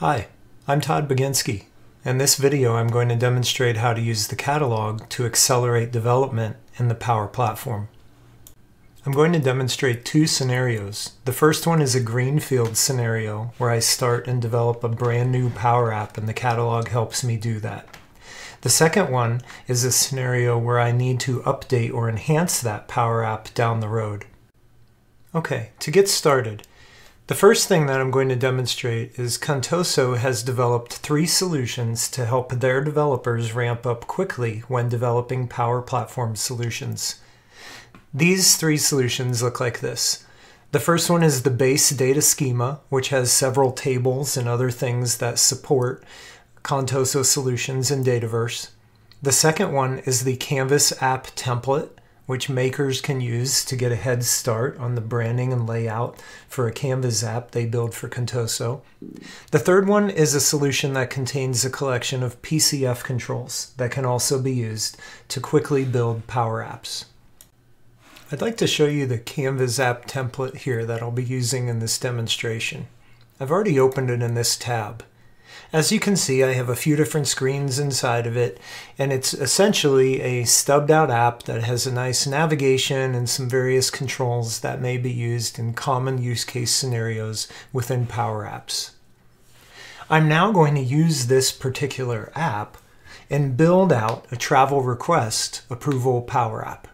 Hi, I'm Todd Baginski. In this video I'm going to demonstrate how to use the catalog to accelerate development in the Power Platform. I'm going to demonstrate two scenarios. The first one is a greenfield scenario where I start and develop a brand new Power App and the catalog helps me do that. The second one is a scenario where I need to update or enhance that Power App down the road. Okay, to get started, the first thing that I'm going to demonstrate is Contoso has developed three solutions to help their developers ramp up quickly when developing Power Platform solutions. These three solutions look like this. The first one is the base data schema, which has several tables and other things that support Contoso solutions in Dataverse. The second one is the Canvas app template, which makers can use to get a head start on the branding and layout for a Canvas app they build for Contoso. The third one is a solution that contains a collection of PCF controls that can also be used to quickly build Power Apps. I'd like to show you the Canvas app template here that I'll be using in this demonstration. I've already opened it in this tab. As you can see, I have a few different screens inside of it, and it's essentially a stubbed out app that has a nice navigation and some various controls that may be used in common use case scenarios within Power Apps. I'm now going to use this particular app and build out a travel request approval Power App.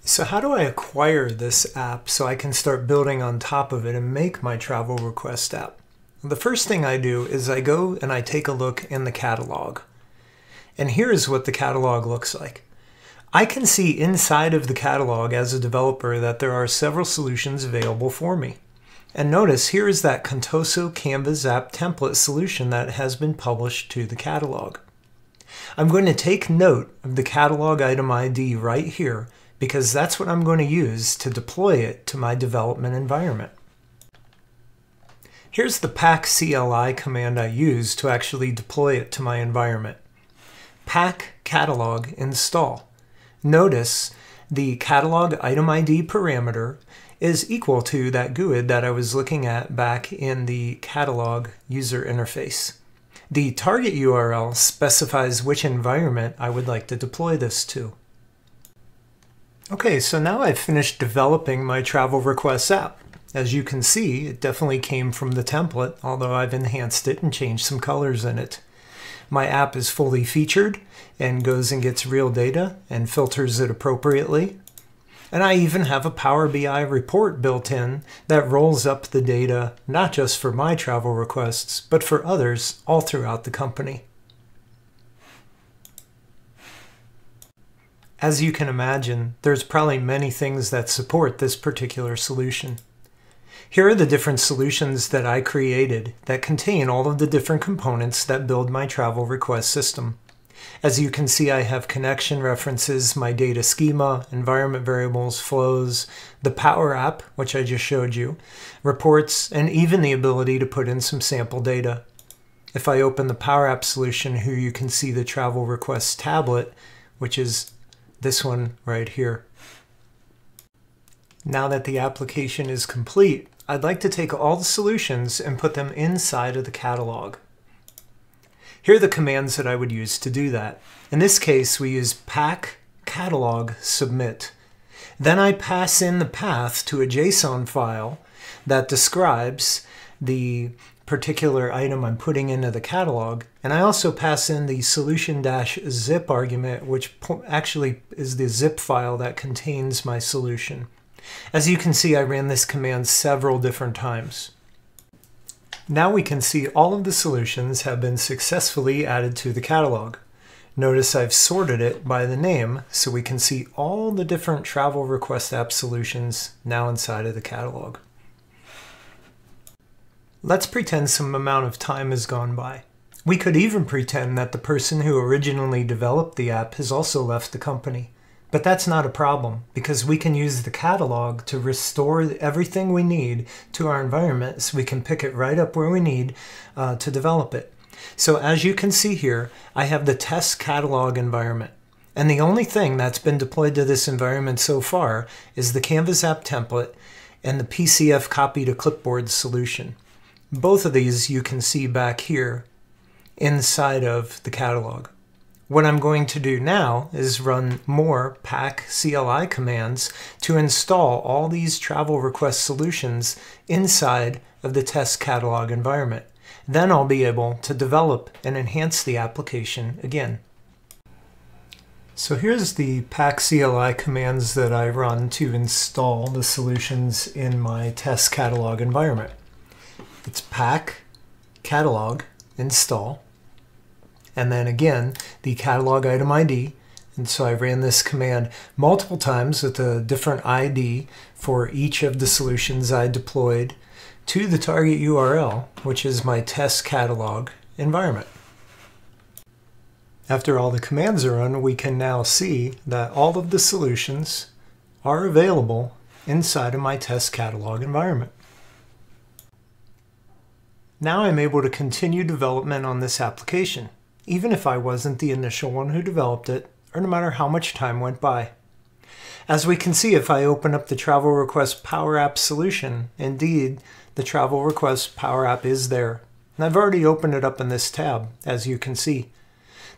So how do I acquire this app so I can start building on top of it and make my travel request app? The first thing I do is I go and I take a look in the catalog. And here's what the catalog looks like. I can see inside of the catalog as a developer that there are several solutions available for me. And notice here is that Contoso Canvas app template solution that has been published to the catalog. I'm going to take note of the catalog item ID right here because that's what I'm going to use to deploy it to my development environment. Here's the pac CLI command I use to actually deploy it to my environment. Pac catalog install. Notice the catalog item ID parameter is equal to that GUID that I was looking at back in the catalog user interface. The target URL specifies which environment I would like to deploy this to. Okay, so now I've finished developing my travel requests app. As you can see, it definitely came from the template, although I've enhanced it and changed some colors in it. My app is fully featured and goes and gets real data and filters it appropriately. And I even have a Power BI report built in that rolls up the data not just for my travel requests, but for others all throughout the company. As you can imagine, there's probably many things that support this particular solution. Here are the different solutions that I created that contain all of the different components that build my travel request system. As you can see, I have connection references, my data schema, environment variables, flows, the Power App, which I just showed you, reports, and even the ability to put in some sample data. If I open the Power App solution, here you can see the travel request tablet, which is this one right here. Now that the application is complete, I'd like to take all the solutions and put them inside of the catalog. Here are the commands that I would use to do that. In this case, we use pac catalog submit. Then I pass in the path to a JSON file that describes the particular item I'm putting into the catalog. And I also pass in the solution-zip argument, which actually is the zip file that contains my solution. As you can see, I ran this command several different times. Now we can see all of the solutions have been successfully added to the catalog. Notice I've sorted it by the name so we can see all the different travel request app solutions now inside of the catalog. Let's pretend some amount of time has gone by. We could even pretend that the person who originally developed the app has also left the company. But that's not a problem because we can use the catalog to restore everything we need to our environment so we can pick it right up where we need uh, to develop it. So as you can see here, I have the test catalog environment. And the only thing that's been deployed to this environment so far is the Canvas app template and the PCF copy to clipboard solution. Both of these you can see back here inside of the catalog. What I'm going to do now is run more pac CLI commands to install all these travel request solutions inside of the test catalog environment. Then I'll be able to develop and enhance the application again. So here's the pac CLI commands that I run to install the solutions in my test catalog environment. It's pac catalog install and then again the catalog item ID. And so I ran this command multiple times with a different ID for each of the solutions I deployed to the target URL, which is my test catalog environment. After all the commands are run, we can now see that all of the solutions are available inside of my test catalog environment. Now I'm able to continue development on this application even if I wasn't the initial one who developed it, or no matter how much time went by. As we can see, if I open up the Travel Request Power App solution, indeed, the Travel Request Power App is there. And I've already opened it up in this tab, as you can see.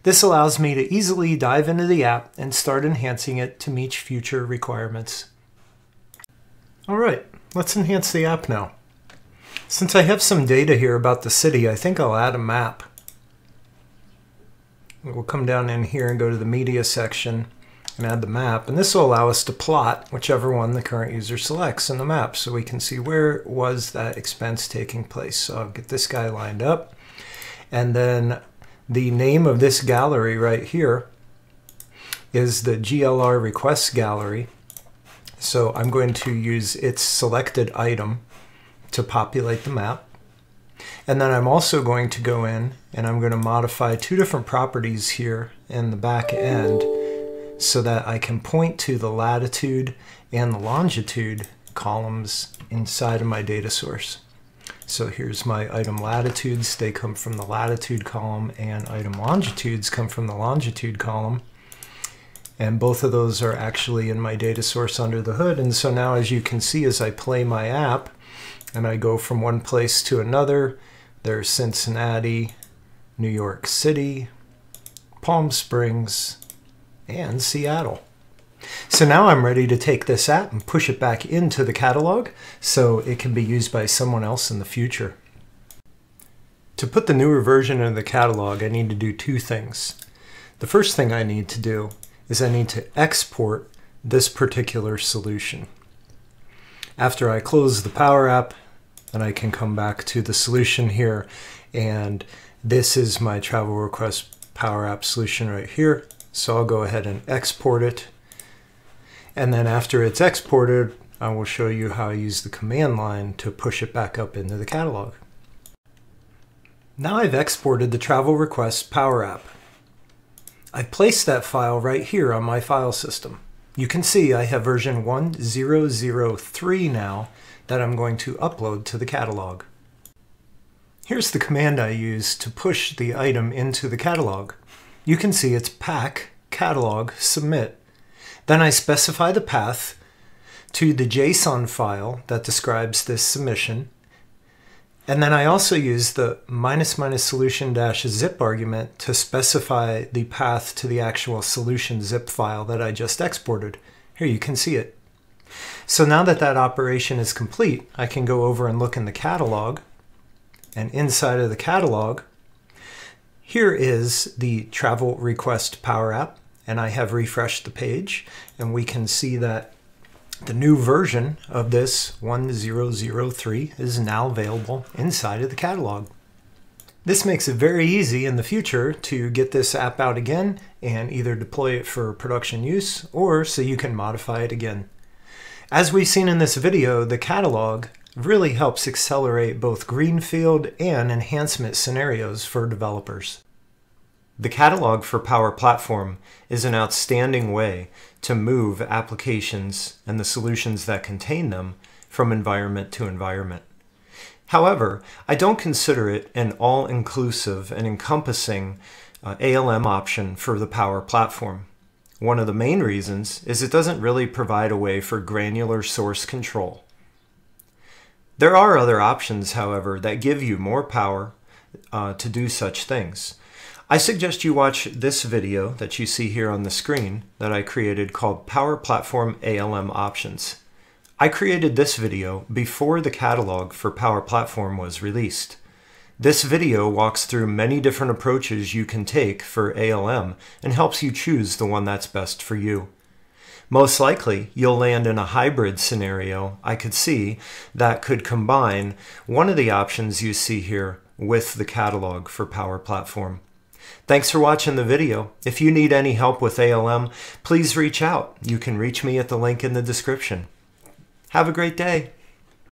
This allows me to easily dive into the app and start enhancing it to meet future requirements. All right, let's enhance the app now. Since I have some data here about the city, I think I'll add a map. We'll come down in here and go to the media section and add the map. And this will allow us to plot whichever one the current user selects in the map so we can see where was that expense taking place. So I'll get this guy lined up. And then the name of this gallery right here is the GLR requests gallery. So I'm going to use its selected item to populate the map. And then I'm also going to go in and I'm going to modify two different properties here in the back end so that I can point to the latitude and the longitude columns inside of my data source. So here's my item latitudes. They come from the latitude column and item longitudes come from the longitude column. And both of those are actually in my data source under the hood. And so now as you can see as I play my app and I go from one place to another, there's Cincinnati, New York City, Palm Springs, and Seattle. So now I'm ready to take this app and push it back into the catalog so it can be used by someone else in the future. To put the newer version in the catalog, I need to do two things. The first thing I need to do is I need to export this particular solution. After I close the Power App, then I can come back to the solution here and this is my travel request Power App solution right here. So I'll go ahead and export it. And then after it's exported, I will show you how I use the command line to push it back up into the catalog. Now I've exported the travel request Power App. I've placed that file right here on my file system. You can see I have version 1003 now that I'm going to upload to the catalog. Here's the command I use to push the item into the catalog. You can see it's pac catalog submit. Then I specify the path to the JSON file that describes this submission. And then I also use the minus minus solution dash zip argument to specify the path to the actual solution zip file that I just exported. Here you can see it. So now that that operation is complete, I can go over and look in the catalog and inside of the catalog, here is the travel request power app. And I have refreshed the page and we can see that the new version of this 1003 is now available inside of the catalog. This makes it very easy in the future to get this app out again and either deploy it for production use or so you can modify it again. As we've seen in this video, the catalog really helps accelerate both greenfield and enhancement scenarios for developers. The catalog for Power Platform is an outstanding way to move applications and the solutions that contain them from environment to environment. However, I don't consider it an all-inclusive and encompassing uh, ALM option for the Power Platform. One of the main reasons is it doesn't really provide a way for granular source control. There are other options, however, that give you more power uh, to do such things. I suggest you watch this video that you see here on the screen that I created called Power Platform ALM Options. I created this video before the catalog for Power Platform was released. This video walks through many different approaches you can take for ALM and helps you choose the one that's best for you. Most likely, you'll land in a hybrid scenario I could see that could combine one of the options you see here with the catalog for Power Platform. Thanks for watching the video. If you need any help with ALM, please reach out. You can reach me at the link in the description. Have a great day.